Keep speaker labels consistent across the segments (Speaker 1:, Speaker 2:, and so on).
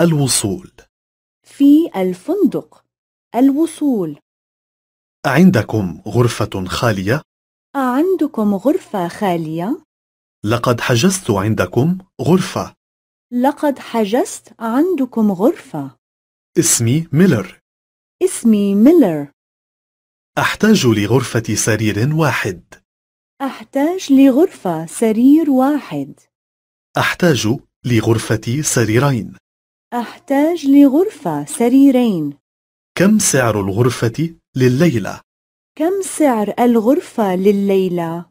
Speaker 1: الوصول.
Speaker 2: في الفندق. الوصول.
Speaker 1: عندكم غرفة خالية؟
Speaker 2: أعندكم غرفة خالية؟
Speaker 1: لقد حجزت عندكم غرفة.
Speaker 2: لقد حجزت عندكم غرفة.
Speaker 1: اسمي ميلر.
Speaker 2: اسمي ميلر.
Speaker 1: أحتاج لغرفة سرير واحد.
Speaker 2: أحتاج لغرفة سرير واحد.
Speaker 1: أحتاج لغرفة سريرين.
Speaker 2: أحتاج لغرفة سريرين
Speaker 1: كم سعر الغرفة لليلة؟
Speaker 2: كم سعر الغرفة لليلة؟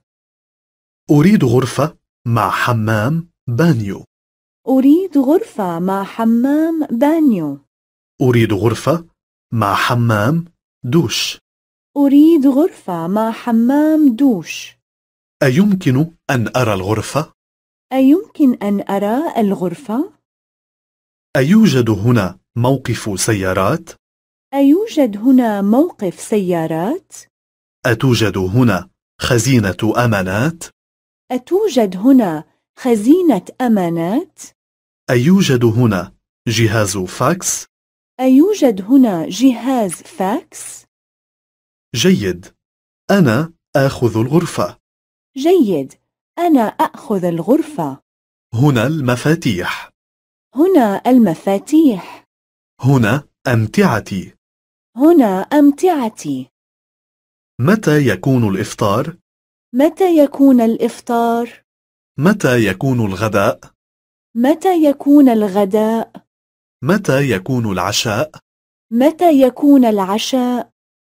Speaker 1: أريد غرفة مع حمام بانيو
Speaker 2: أريد غرفة مع حمام بانيو
Speaker 1: أريد غرفة مع حمام دوش
Speaker 2: أريد غرفة مع حمام دوش
Speaker 1: أيمكن أن أرى الغرفة؟
Speaker 2: أيمكن أن أرى الغرفة؟
Speaker 1: أيوجد هنا موقف سيارات؟
Speaker 2: أيوجد هنا موقف سيارات؟
Speaker 1: أتوجد هنا خزينة أمانات؟
Speaker 2: أتوجد هنا خزينة أمانات؟
Speaker 1: أيوجد هنا جهاز فاكس؟
Speaker 2: أيوجد هنا جهاز فاكس؟
Speaker 1: جيد أنا آخذ الغرفة
Speaker 2: جيد أنا أخذ الغرفة
Speaker 1: هنا المفاتيح
Speaker 2: هنا المفاتيح
Speaker 1: هنا أمتعتي
Speaker 2: هنا أمتعتي
Speaker 1: متى يكون الإفطار؟
Speaker 2: متى يكون الإفطار؟
Speaker 1: متى يكون الغداء؟
Speaker 2: متى يكون الغداء؟
Speaker 1: متى يكون العشاء؟
Speaker 2: متى يكون العشاء؟